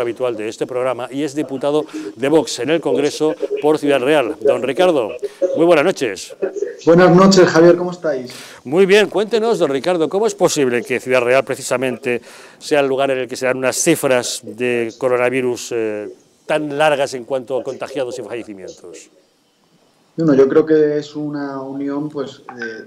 habitual de este programa y es diputado de Vox en el Congreso por Ciudad Real. Don Ricardo, muy buenas noches. Buenas noches, Javier, ¿cómo estáis? Muy bien, cuéntenos, don Ricardo, ¿cómo es posible que Ciudad Real precisamente sea el lugar en el que se dan unas cifras de coronavirus eh, tan largas en cuanto a contagiados y fallecimientos? Bueno, yo creo que es una unión pues,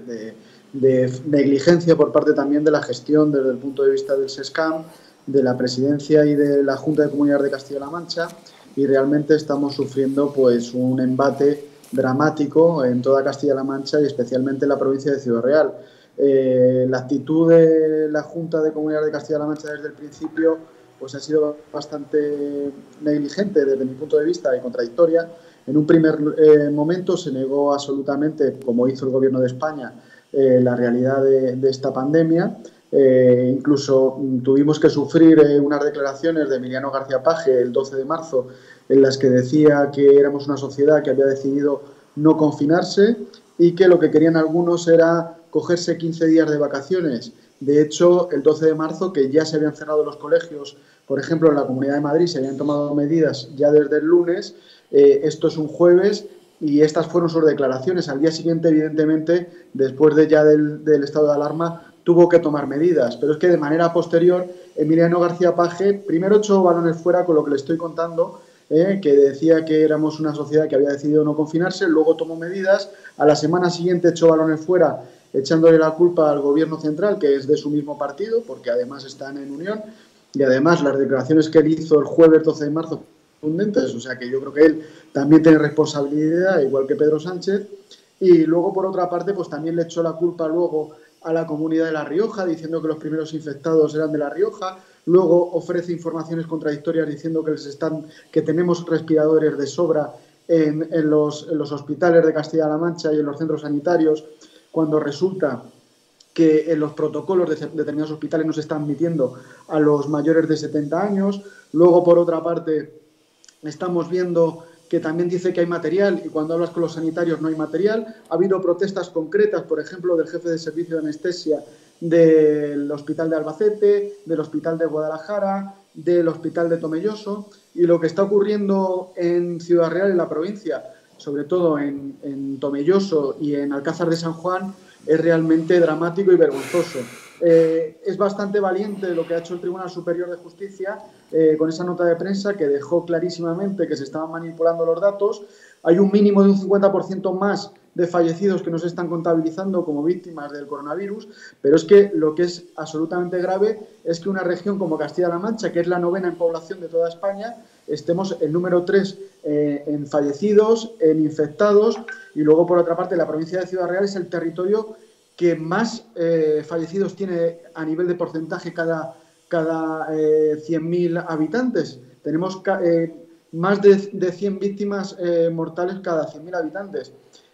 de, de negligencia por parte también de la gestión desde el punto de vista del SESCAM, de la presidencia y de la Junta de Comunidad de Castilla-La Mancha y realmente estamos sufriendo pues un embate dramático en toda Castilla-La Mancha y especialmente en la provincia de Ciudad Real. Eh, la actitud de la Junta de Comunidad de Castilla-La Mancha desde el principio pues ha sido bastante negligente desde mi punto de vista y contradictoria. En un primer eh, momento se negó absolutamente, como hizo el Gobierno de España, eh, la realidad de, de esta pandemia eh, incluso tuvimos que sufrir eh, unas declaraciones de Emiliano García Paje el 12 de marzo en las que decía que éramos una sociedad que había decidido no confinarse y que lo que querían algunos era cogerse 15 días de vacaciones. De hecho, el 12 de marzo, que ya se habían cerrado los colegios, por ejemplo, en la Comunidad de Madrid se habían tomado medidas ya desde el lunes, eh, esto es un jueves y estas fueron sus declaraciones. Al día siguiente, evidentemente, después de ya del estado de alarma, tuvo que tomar medidas, pero es que de manera posterior Emiliano García Paje primero echó balones fuera con lo que le estoy contando, eh, que decía que éramos una sociedad que había decidido no confinarse, luego tomó medidas, a la semana siguiente echó balones fuera echándole la culpa al gobierno central, que es de su mismo partido, porque además están en unión, y además las declaraciones que él hizo el jueves 12 de marzo fundentes, o sea que yo creo que él también tiene responsabilidad, igual que Pedro Sánchez, y luego por otra parte pues también le echó la culpa luego a la comunidad de La Rioja diciendo que los primeros infectados eran de La Rioja, luego ofrece informaciones contradictorias diciendo que, les están, que tenemos respiradores de sobra en, los, hospitales de Castilla-La Mancha y en los centros sanitarios, cuando resulta que en los protocolos de determinados hospitales no se están admitiendo a los mayores de 70 años. Luego, por otra parte, estamos viendo que también dice que hay material y cuando hablas con los sanitarios no hay material. Ha habido protestas concretas, por ejemplo, del jefe de servicio de anestesia del Hospital de Albacete, del Hospital de Guadalajara, del Hospital de Tomelloso y lo que está ocurriendo en Ciudad Real, en la provincia, sobre todo en, Tomelloso y en Alcázar de San Juan, es realmente dramático y vergonzoso. Eh, es bastante valiente lo que ha hecho el Tribunal Superior de Justicia eh, con esa nota de prensa que dejó clarísimamente que se estaban manipulando los datos. Hay un mínimo de un 50% más de fallecidos que no se están contabilizando como víctimas del coronavirus, pero es que lo que es absolutamente grave es que una región como Castilla-La Mancha, que es la novena en población de toda España, estemos el número 3 eh, en fallecidos, en infectados, y luego por otra parte la provincia de Ciudad Real es el territorio que más eh, fallecidos tiene a nivel de porcentaje cada, cada 100.000 eh, habitantes. Tenemos eh, más de, de, 100 víctimas mortales cada 100.000 habitantes.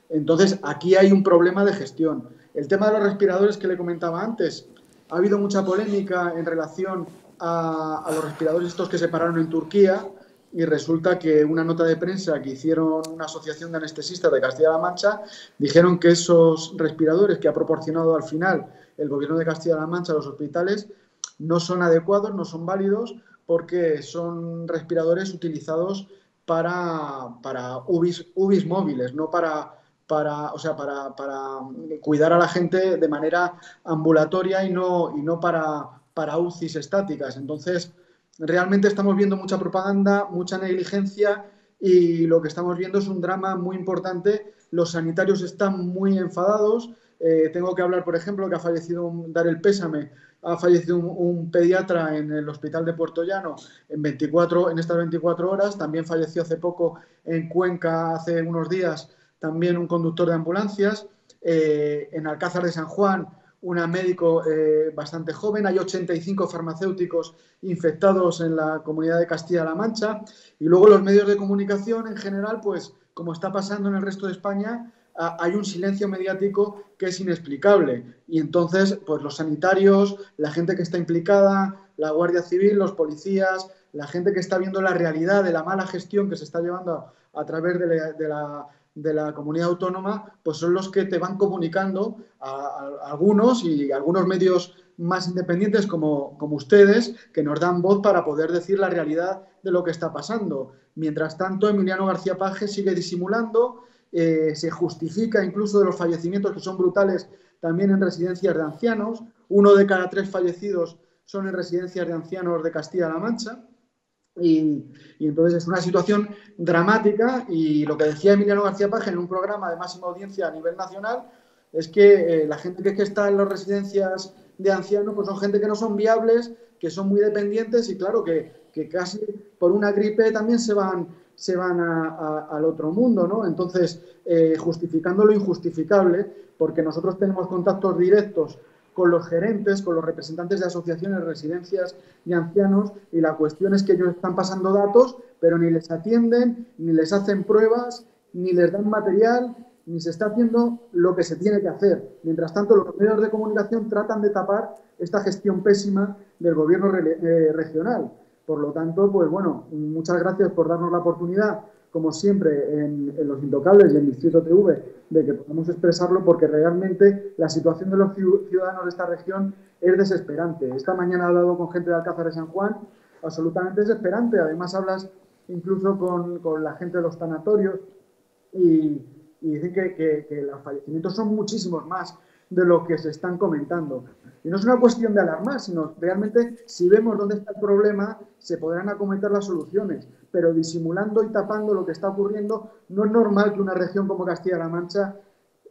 Entonces, aquí hay un problema de gestión. El tema de los respiradores que le comentaba antes, ha habido mucha polémica en relación a, a los respiradores estos que se pararon en Turquía y resulta que una nota de prensa que hicieron una asociación de anestesistas de Castilla-La Mancha dijeron que esos respiradores que ha proporcionado al final el gobierno de Castilla-La Mancha a los hospitales no son adecuados, no son válidos, porque son respiradores utilizados para, para UBIs, UBIs móviles, no para, para, o sea, para, para, cuidar a la gente de manera ambulatoria y no, y no para, para UCIs estáticas. Entonces, realmente estamos viendo mucha propaganda, mucha negligencia y lo que estamos viendo es un drama muy importante. Los sanitarios están muy enfadados. Eh, tengo que hablar, por ejemplo, que ha fallecido, un, dar el pésame, ha fallecido un, pediatra en el hospital de Puerto Llano en, 24, en estas 24 horas. También falleció hace poco en Cuenca, hace unos días, también un conductor de ambulancias. Eh, en Alcázar de San Juan, una médico eh, bastante joven, hay 85 farmacéuticos infectados en la comunidad de Castilla-La Mancha. Y luego los medios de comunicación en general, pues como está pasando en el resto de España, hay un silencio mediático que es inexplicable. Y entonces pues los sanitarios, la gente que está implicada, la Guardia Civil, los policías, la gente que está viendo la realidad de la mala gestión que se está llevando a, través de de la comunidad autónoma, pues son los que te van comunicando a, algunos y algunos medios más independientes como, como ustedes, que nos dan voz para poder decir la realidad de lo que está pasando. Mientras tanto, Emiliano García Paje sigue disimulando, eh, se justifica incluso de los fallecimientos que son brutales también en residencias de ancianos. Uno de cada tres fallecidos son en residencias de ancianos de Castilla-La Mancha. Y, entonces es una situación dramática y lo que decía Emiliano García Paje en un programa de máxima audiencia a nivel nacional es que eh, la gente que, está en las residencias de ancianos pues son gente que no son viables, que son muy dependientes y claro que, casi por una gripe también se van, se van al otro mundo, ¿no? Entonces, eh, justificando lo injustificable, porque nosotros tenemos contactos directos con los gerentes, con los representantes de asociaciones, residencias y ancianos, y la cuestión es que ellos están pasando datos, pero ni les atienden, ni les hacen pruebas, ni les dan material, ni se está haciendo lo que se tiene que hacer. Mientras tanto, los medios de comunicación tratan de tapar esta gestión pésima del gobierno eh, regional. Por lo tanto, pues bueno, muchas gracias por darnos la oportunidad como siempre, en, Los Intocables y en Distrito TV, de que podamos expresarlo porque realmente la situación de los ciudadanos de esta región es desesperante. Esta mañana he hablado con gente de Alcázar de San Juan, absolutamente desesperante. Además, hablas incluso con, la gente de los sanatorios y, dicen que, que los fallecimientos son muchísimos más de lo que se están comentando. Y no es una cuestión de alarmar, sino realmente si vemos dónde está el problema, se podrán acometer las soluciones. Pero disimulando y tapando lo que está ocurriendo, no es normal que una región como Castilla-La Mancha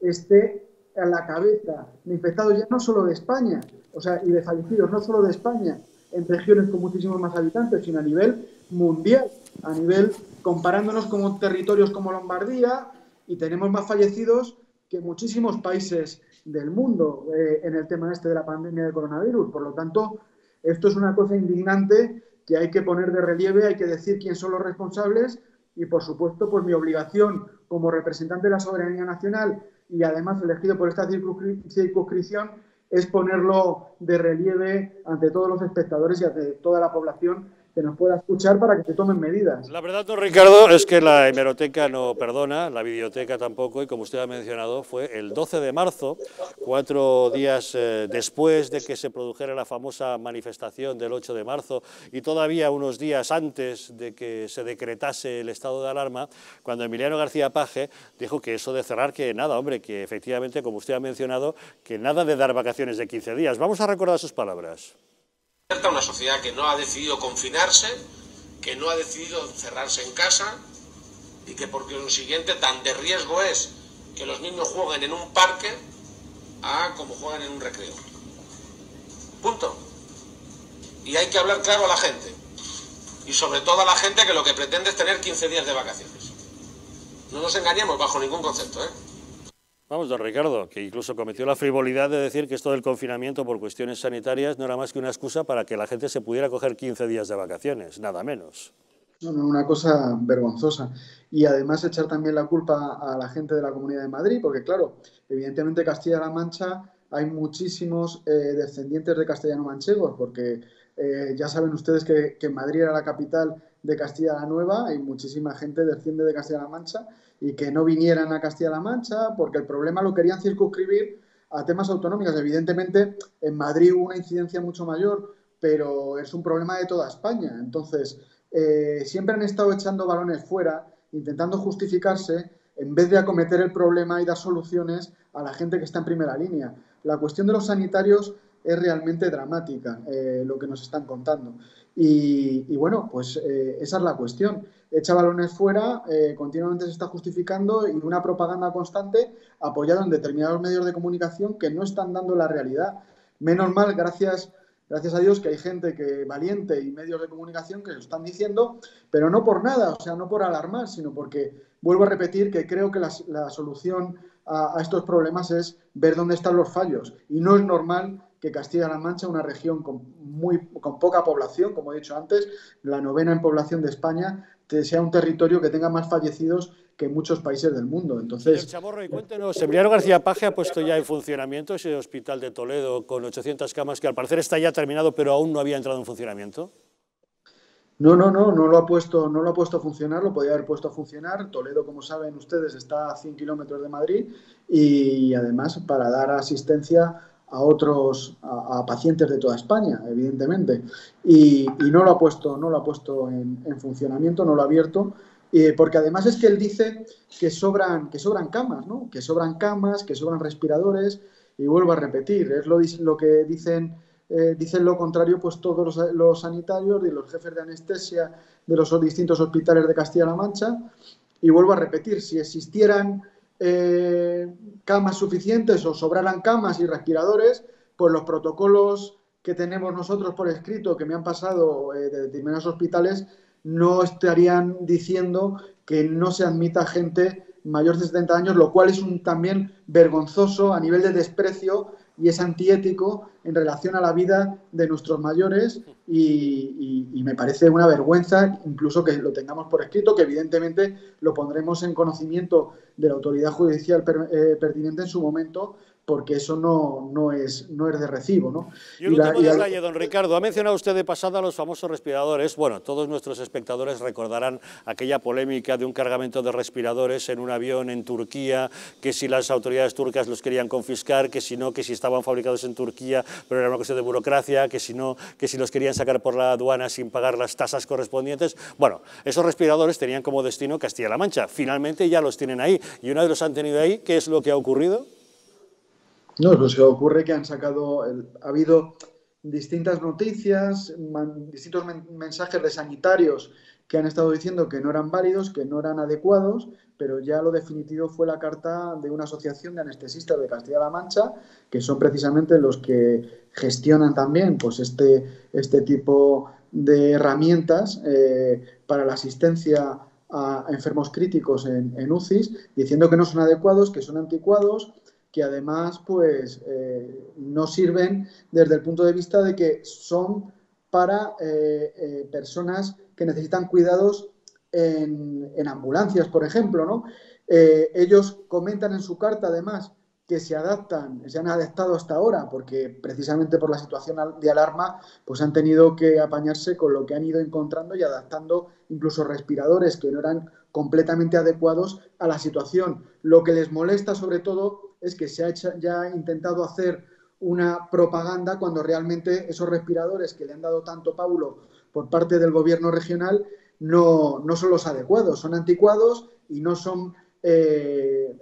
esté a la cabeza de infectados ya no solo de España, o sea, y de fallecidos no solo de España, en regiones con muchísimos más habitantes, sino a nivel mundial, a nivel comparándonos con territorios como Lombardía, y tenemos más fallecidos que muchísimos países del mundo eh, en el tema este de la pandemia de coronavirus. Por lo tanto, esto es una cosa indignante que hay que poner de relieve, hay que decir quiénes son los responsables y, por supuesto, pues mi obligación como representante de la soberanía nacional y además elegido por esta circunscripción es ponerlo de relieve ante todos los espectadores y ante toda la población que nos pueda escuchar para que se tomen medidas. La verdad, don Ricardo, es que la hemeroteca no perdona, la biblioteca tampoco, y como usted ha mencionado, fue el 12 de marzo, cuatro días eh, después de que se produjera la famosa manifestación del 8 de marzo, y todavía unos días antes de que se decretase el estado de alarma, cuando Emiliano García Paje dijo que eso de cerrar, que nada, hombre, que efectivamente, como usted ha mencionado, que nada de dar vacaciones de 15 días. Vamos a recordar sus palabras una sociedad que no ha decidido confinarse, que no ha decidido cerrarse en casa y que por consiguiente tan de riesgo es que los niños jueguen en un parque a como juegan en un recreo. Punto. Y hay que hablar claro a la gente. Y sobre todo a la gente que lo que pretende es tener 15 días de vacaciones. No nos engañemos bajo ningún concepto, ¿eh? Vamos, don Ricardo, que incluso cometió la frivolidad de decir que esto del confinamiento por cuestiones sanitarias no era más que una excusa para que la gente se pudiera coger 15 días de vacaciones, nada menos. No, no, una cosa vergonzosa. Y además echar también la culpa a la gente de la Comunidad de Madrid, porque claro, evidentemente Castilla-La Mancha hay muchísimos eh, descendientes de castellano-manchegos, porque eh, ya saben ustedes que, que Madrid era la capital de Castilla-La Nueva, hay muchísima gente desciende de Castilla-La Mancha y que no vinieran a Castilla-La Mancha porque el problema lo querían circunscribir a temas autonómicos. Evidentemente, en Madrid hubo una incidencia mucho mayor, pero es un problema de toda España. Entonces, eh, siempre han estado echando balones fuera, intentando justificarse, en vez de acometer el problema y dar soluciones a la gente que está en primera línea. La cuestión de los sanitarios es realmente dramática, eh, lo que nos están contando. Y, bueno, pues eh, esa es la cuestión. Echa balones fuera, eh, continuamente se está justificando y una propaganda constante apoyada en determinados medios de comunicación que no están dando la realidad. Menos mal, gracias, gracias a Dios, que hay gente que valiente y medios de comunicación que lo están diciendo, pero no por nada, o sea, no por alarmar, sino porque, vuelvo a repetir, que creo que la, solución a, a estos problemas es ver dónde están los fallos. Y no es normal que Castilla-La Mancha, una región con, muy, con poca población, como he dicho antes, la novena en población de España, sea un territorio que tenga más fallecidos que muchos países del mundo. Entonces, Chamorro, y cuéntenos, Emiliano García Paje ha puesto ya en funcionamiento ese hospital de Toledo con 800 camas que al parecer está ya terminado, pero aún no había entrado en funcionamiento. No, no, no, no lo ha puesto, no lo ha puesto a funcionar, lo podía haber puesto a funcionar. Toledo, como saben ustedes, está a 100 kilómetros de Madrid y además para dar asistencia a otros, a, pacientes de toda España, evidentemente, y, no lo ha puesto, no lo ha puesto en, funcionamiento, no lo ha abierto, porque además es que él dice que sobran, que sobran camas, ¿no? Que sobran camas, que sobran respiradores, y vuelvo a repetir, es lo, lo que dicen, eh, dicen lo contrario pues todos los, sanitarios y los jefes de anestesia de los distintos hospitales de Castilla-La Mancha, y vuelvo a repetir, si existieran eh, camas suficientes o sobraran camas y respiradores, pues los protocolos que tenemos nosotros por escrito, que me han pasado eh, de determinados hospitales, no estarían diciendo que no se admita gente mayor de 70 años, lo cual es un, también vergonzoso a nivel de desprecio y es antiético en relación a la vida de nuestros mayores y, me parece una vergüenza incluso que lo tengamos por escrito, que evidentemente lo pondremos en conocimiento de la autoridad judicial eh, pertinente en su momento, porque eso no, no, es, no es de recibo. ¿no? Y un último detalle, don Ricardo, ha mencionado usted de pasada los famosos respiradores. Bueno, todos nuestros espectadores recordarán aquella polémica de un cargamento de respiradores en un avión en Turquía, que si las autoridades turcas los querían confiscar, que si no, que si estaban fabricados en Turquía, pero era una cuestión de burocracia, que si no, que si los querían sacar por la aduana sin pagar las tasas correspondientes. Bueno, esos respiradores tenían como destino Castilla-La Mancha. Finalmente ya los tienen ahí. Y una vez los han tenido ahí, ¿qué es lo que ha ocurrido? No, pues ocurre que han sacado, ha habido distintas noticias, distintos mensajes de sanitarios que han estado diciendo que no eran válidos, que no eran adecuados, pero ya lo definitivo fue la carta de una asociación de anestesistas de Castilla-La Mancha, que son precisamente los que gestionan también pues este, este tipo de herramientas eh, para la asistencia a enfermos críticos en, en UCIs, diciendo que no son adecuados, que son anticuados, que además pues eh, no sirven desde el punto de vista de que son para eh, eh, personas que necesitan cuidados en, en ambulancias, por ejemplo, ¿no? ellos comentan en su carta además que se adaptan, se han adaptado hasta ahora, porque precisamente por la situación de alarma, pues han tenido que apañarse con lo que han ido encontrando y adaptando incluso respiradores que no eran completamente adecuados a la situación. Lo que les molesta sobre todo es que se ha ya intentado hacer una propaganda cuando realmente esos respiradores que le han dado tanto Paulo por parte del gobierno regional no, no son los adecuados, son anticuados y no son eh,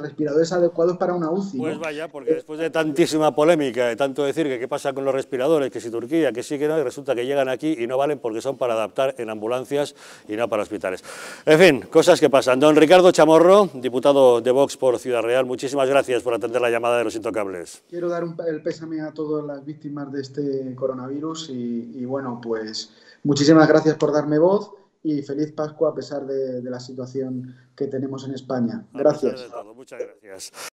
respiradores adecuados para una UCI. Pues vaya, porque después de tantísima polémica, de tanto decir que qué pasa con los respiradores, que si Turquía, que sí, que no, y resulta que llegan aquí y no valen porque son para adaptar en ambulancias y no para hospitales. En fin, cosas que pasan. Don Ricardo Chamorro, diputado de Vox por Ciudad Real, muchísimas gracias por atender la llamada de los intocables. Quiero dar el pésame a todas las víctimas de este coronavirus y bueno, pues muchísimas gracias por darme voz y feliz Pascua a pesar de, la situación que tenemos en España. Gracias. Muchas gracias.